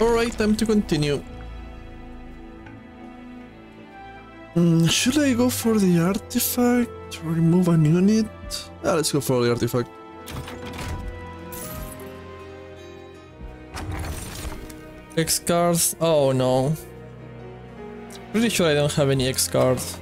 Alright, time to continue. Mm, should I go for the artifact to remove an unit? Ah, let's go for the artifact. X cards? Oh no. Pretty sure I don't have any X cards.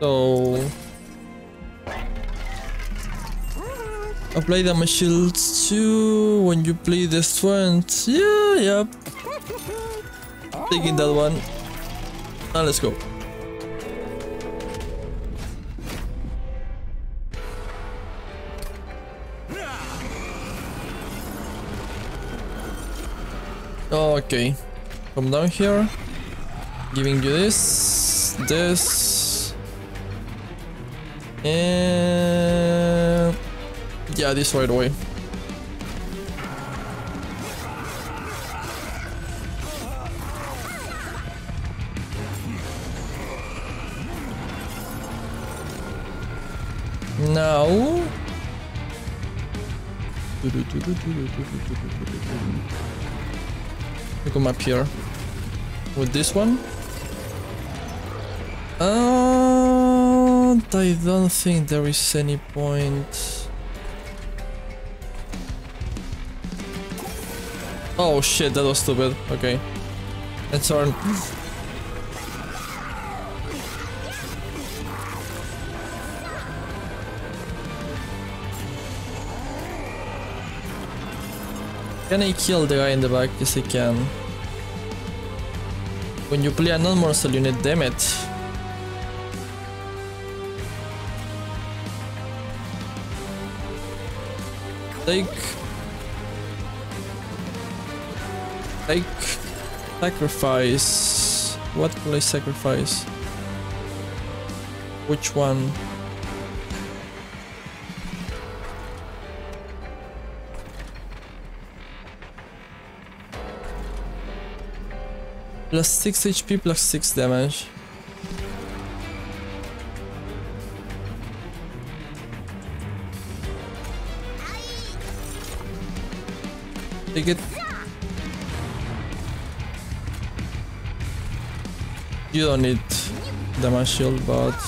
So apply damage shields too when you play the strength. Yeah, yep. Taking that one. Now let's go. Okay. Come down here. Giving you this, this, and yeah, this right away. Now. We come up here with this one. And I don't think there is any point. Oh shit, that was stupid. Okay. Let's turn. Can I kill the guy in the back? Yes I can. When you play a non-monster unit, damn it. Take... Take... Sacrifice... What will I sacrifice? Which one? Plus 6 HP plus 6 damage. Take it. You don't need damage shield, but...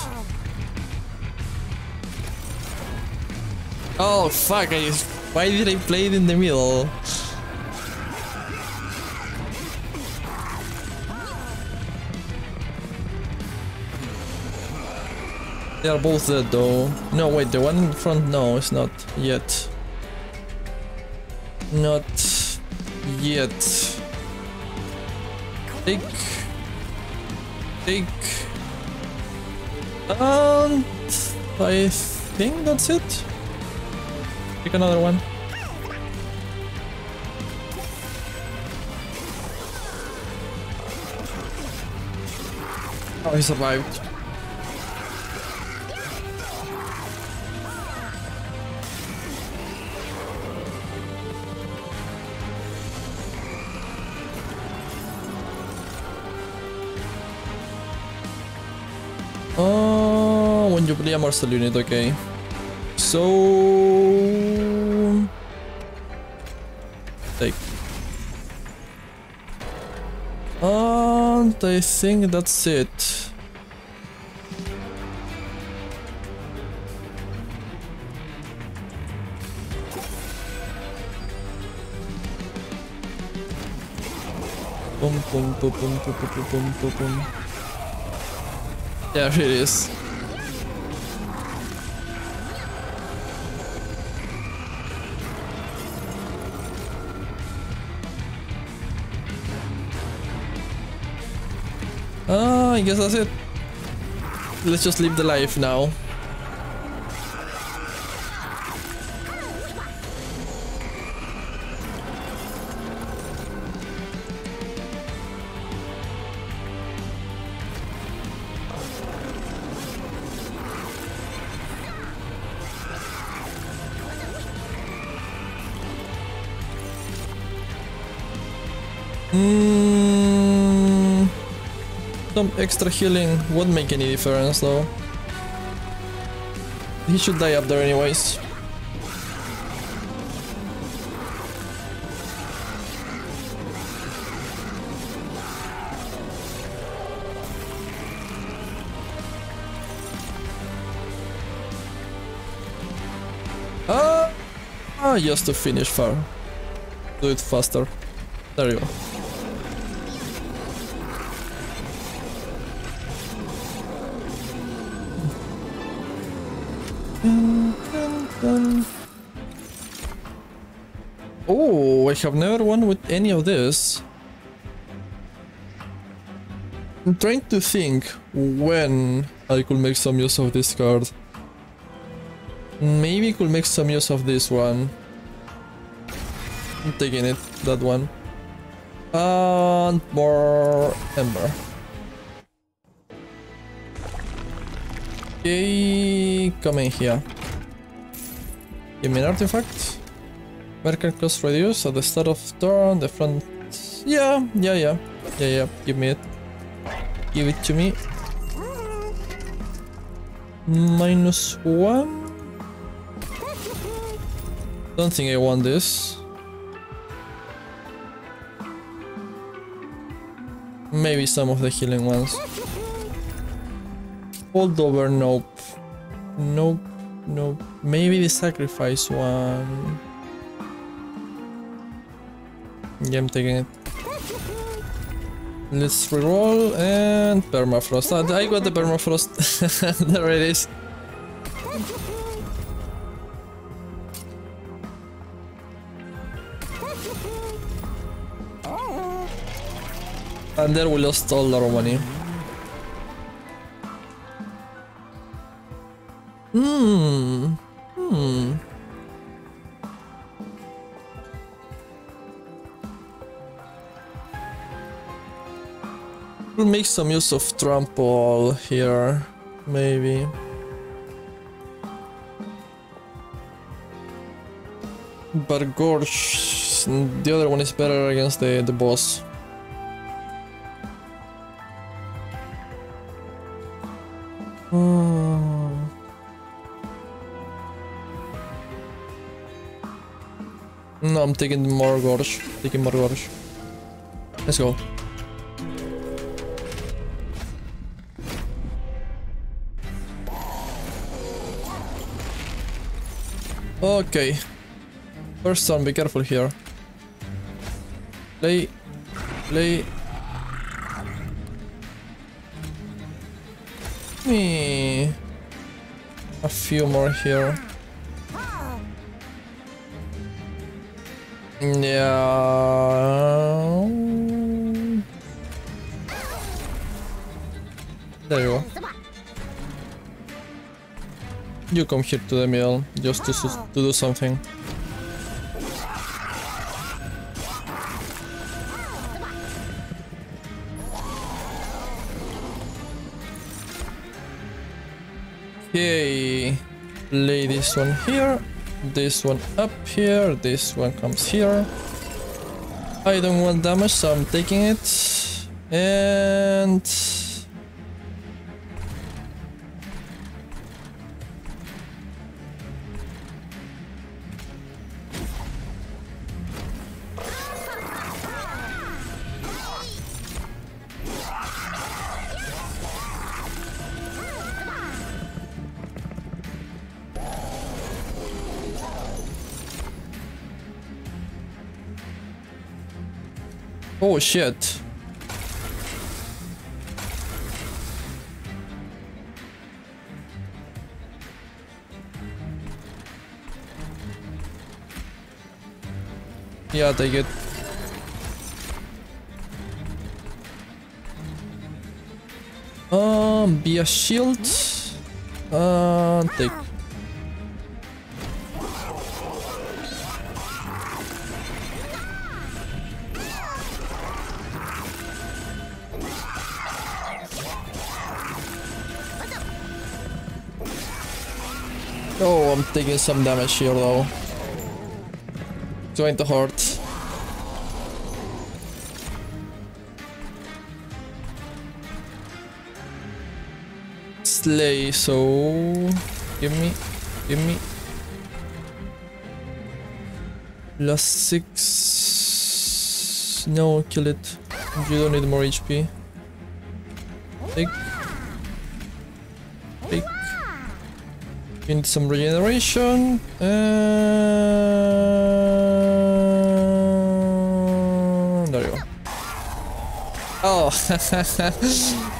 Oh fuck, I... just... why did I play it in the middle? They are both dead though. No, wait, the one in front, no, it's not yet. Not yet. Take. Take. And um, I think that's it. Take another one. Oh, he survived. A Morsel unit, okay. So... Take. And I think that's it. Boom, boom, boom, boom, boom, boom, boom, boom, boom. Yeah, it is. I guess that's it. Let's just live the life now. Some extra healing wouldn't make any difference though. He should die up there anyways. Ah, ah just to finish far. Do it faster. There you go. I have never won with any of this. I'm trying to think when I could make some use of this card. Maybe could make some use of this one. I'm taking it, that one. And more Ember. Okay, come in here. Give me an artifact. Merchant cost reduce at the start of turn, the front... Yeah, yeah, yeah. Yeah, yeah, give me it. Give it to me. Minus one? Don't think I want this. Maybe some of the healing ones. Hold over, nope. Nope, nope. Maybe the sacrifice one. Yeah, I'm taking it. Let's reroll and permafrost. Ah, I got the permafrost. there it is. And then we lost all our money. Hmm. Make some use of trample here, maybe. But Gorge, the other one is better against the, the boss. Hmm. No, I'm taking more Gorge. Taking more Gorge. Let's go. Okay. First turn, be careful here. Play. Play. Me. A few more here. Yeah. There you go. You come here to the middle just to, to do something. Okay, lay this one here, this one up here, this one comes here. I don't want damage, so I'm taking it. And... Oh shit. Yeah, take it. Um, be a shield. Uh, take. Oh, I'm taking some damage here though. It's to hurt. Slay, so give me, give me. Plus six. No, kill it. You don't need more HP. Take. Take. Need some regeneration. And there you go. Oh,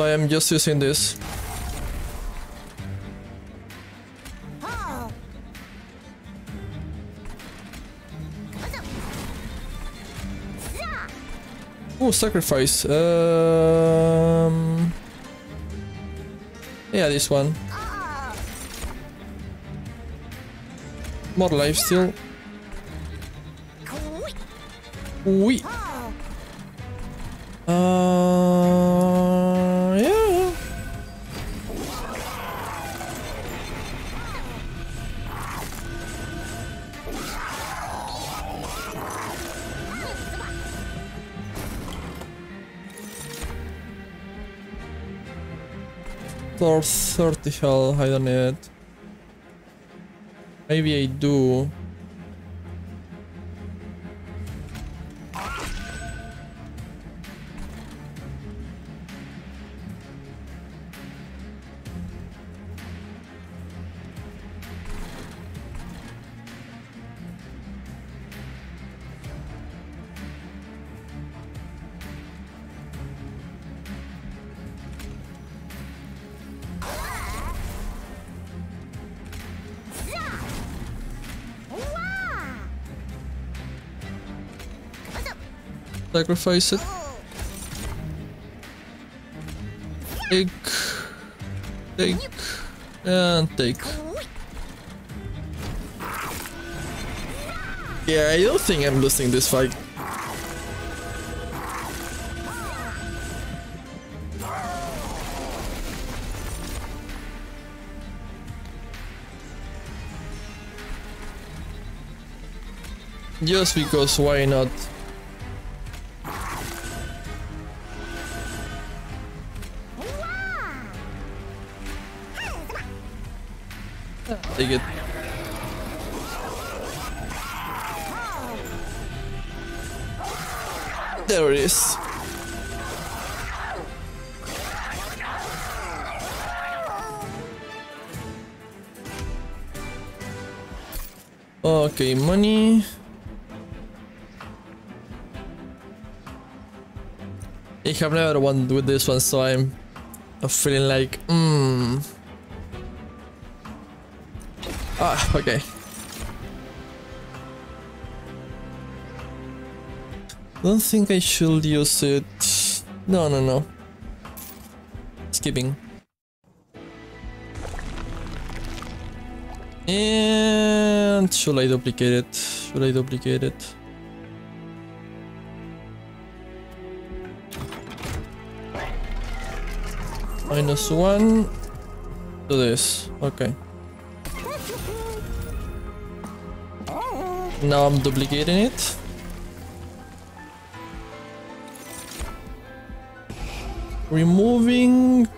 I am just using this. Oh, sacrifice. Um, yeah, this one. More life still. Oui. For 30 health, I don't need. Maybe I do. Sacrifice it. Take. Take. And take. Yeah, I don't think I'm losing this fight. Just because why not? Take it. There it is. Okay, money. I have never won with this one, so I'm feeling like, hmm. okay. Don't think I should use it. No, no, no. Skipping. And should I duplicate it? Should I duplicate it? Minus one to this. Okay. Now I'm duplicating it. Removing...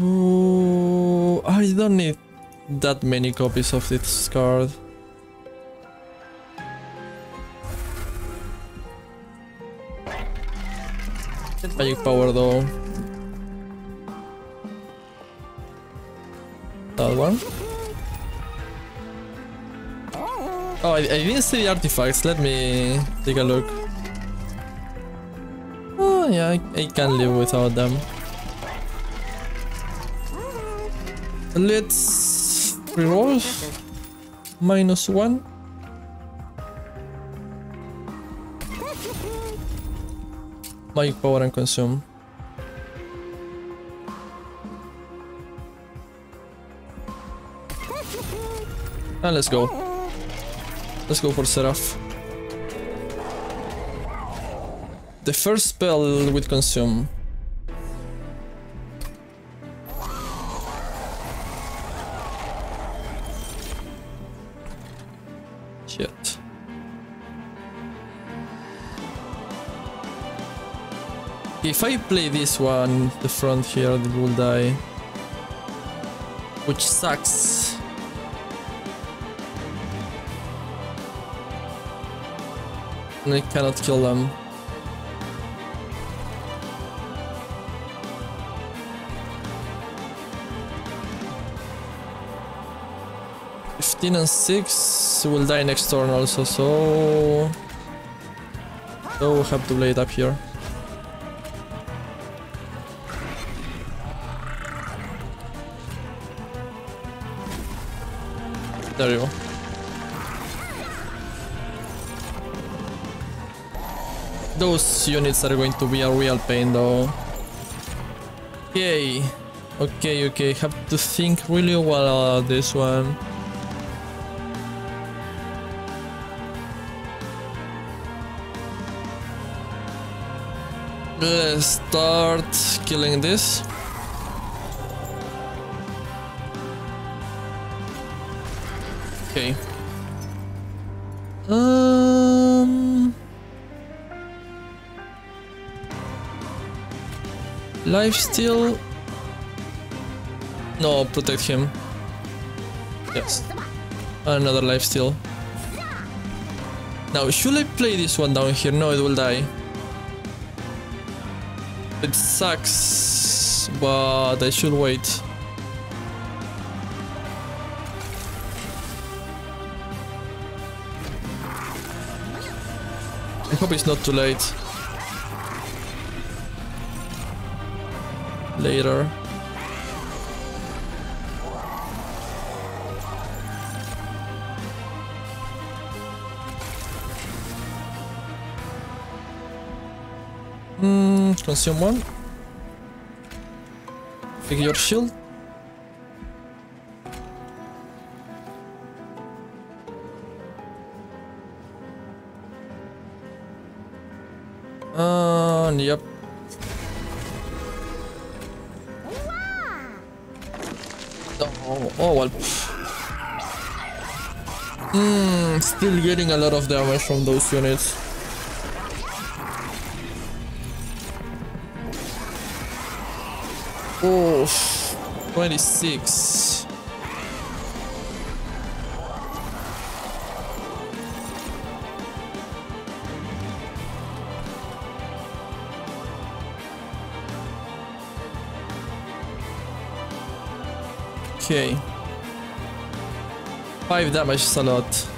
Ooh, I don't need that many copies of this card. Magic power though. That one. Oh, I, I didn't see the artifacts. Let me take a look. Oh, yeah, I, I can live without them. Let's reroll. Minus one. Magic power and consume. And let's go. Let's go for Seraph. The first spell with consume. Shit. If I play this one, the front here, will die. Which sucks. And I cannot kill them. Fifteen and six will die next turn also, so so we have to play it up here. There you go. Those units are going to be a real pain though. Okay. Okay, okay. Have to think really well about this one. Let's start killing this. Life steal. No, protect him. Yes. Another life steal. Now, should I play this one down here? No, it will die. It sucks, but I should wait. I hope it's not too late. Later. Hmm, consume one. Take your shield. Uh, yep. Oh, well. Hmm, still getting a lot of damage from those units. Oh, 26. Okay. 5 damage is a lot.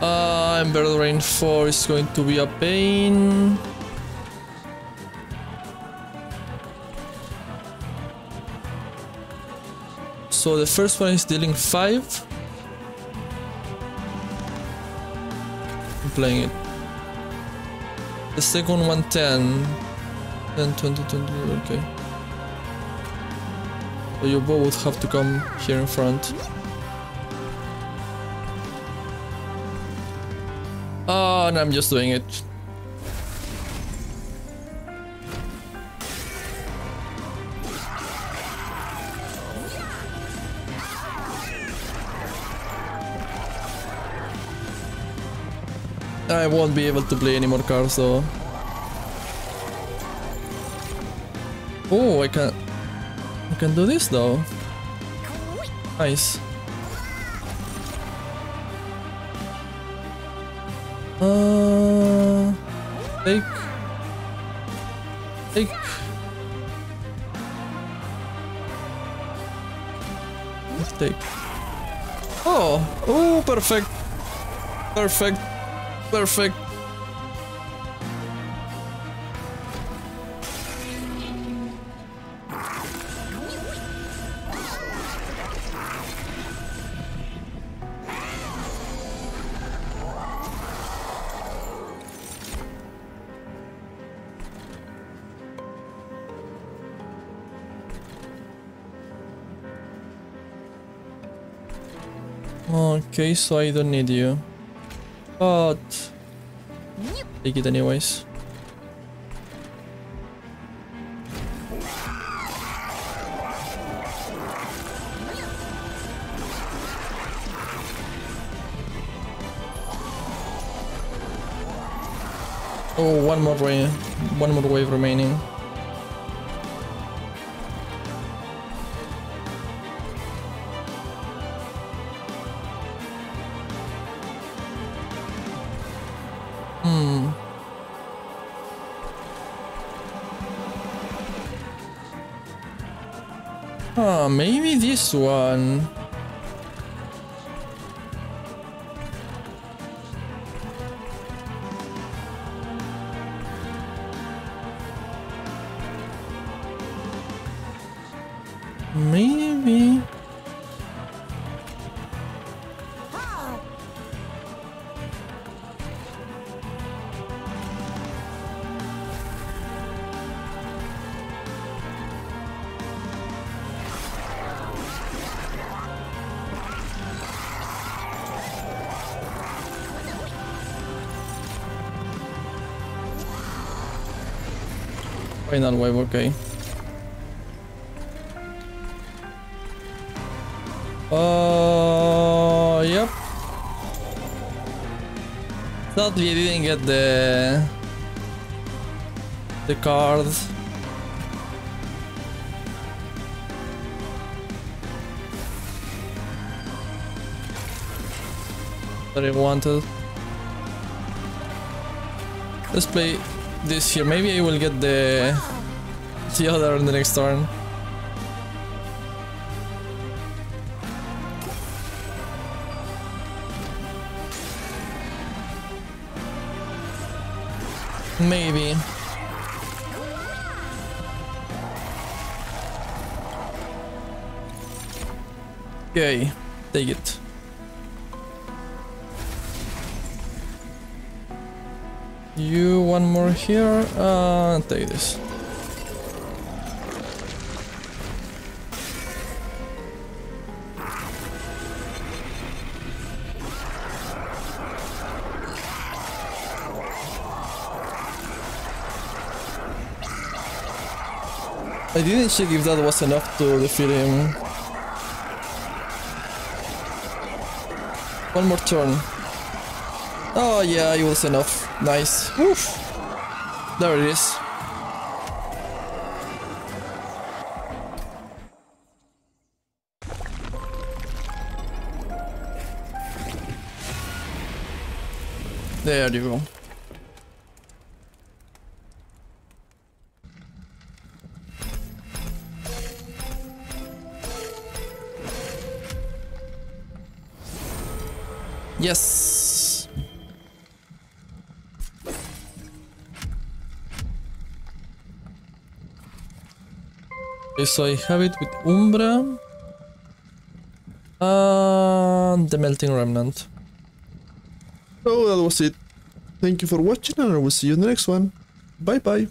Uh, Ember Rain 4 is going to be a pain. So the first one is dealing 5. I'm playing it. The second one 10. 10, 20, 20, okay. So you both have to come here in front. Ah, oh, and I'm just doing it. I won't be able to play any more cards though. Oh, I can... I can do this though. Nice. Uh, take, take. Take. Oh, oh, perfect, perfect, perfect. Okay, so I don't need you. But take it anyways. Oh, one more wave, one more wave remaining. One. Maybe. Final wave, okay. Uh, yep. Thought we didn't get the the cards. That I wanted. Let's play this here. Maybe I will get the the other in the next turn. Maybe. Okay, take it. Here, uh, take this. I didn't check if that was enough to defeat him. One more turn. Oh yeah, it was enough. Nice. Oof. There it is. There you go. Yes. Okay, so I have it with Umbra and the Melting Remnant. So that was it. Thank you for watching and I will see you in the next one. Bye bye.